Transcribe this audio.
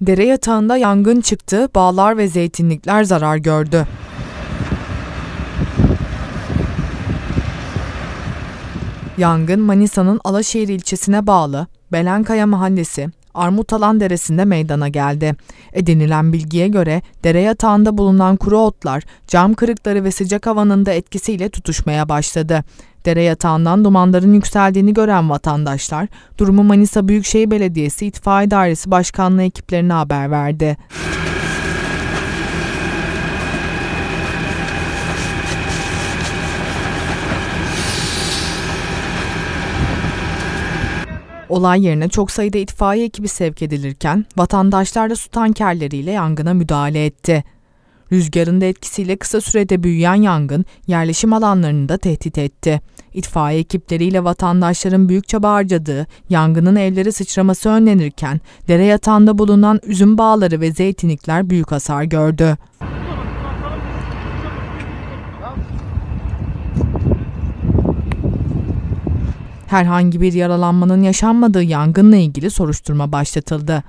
Dere yatağında yangın çıktı, bağlar ve zeytinlikler zarar gördü. Yangın Manisa'nın Alaşehir ilçesine bağlı Belenkaya Mahallesi, Armutalan Deresi'nde meydana geldi. Edinilen bilgiye göre dere yatağında bulunan kuru otlar cam kırıkları ve sıcak havanın da etkisiyle tutuşmaya başladı. Dere yatağından dumanların yükseldiğini gören vatandaşlar durumu Manisa Büyükşehir Belediyesi İtfaiye Dairesi Başkanlığı ekiplerine haber verdi. Olay yerine çok sayıda itfaiye ekibi sevk edilirken vatandaşlar da su tankerleriyle yangına müdahale etti. Rüzgarın da etkisiyle kısa sürede büyüyen yangın yerleşim alanlarını da tehdit etti. İtfaiye ekipleriyle vatandaşların büyük çaba harcadığı yangının evlere sıçraması önlenirken dere yatağında bulunan üzüm bağları ve zeytinlikler büyük hasar gördü. Herhangi bir yaralanmanın yaşanmadığı yangınla ilgili soruşturma başlatıldı.